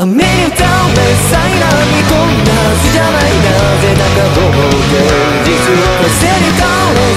雨に倒れ災難にこんなはずじゃないなぜだかと思う現実風に倒れ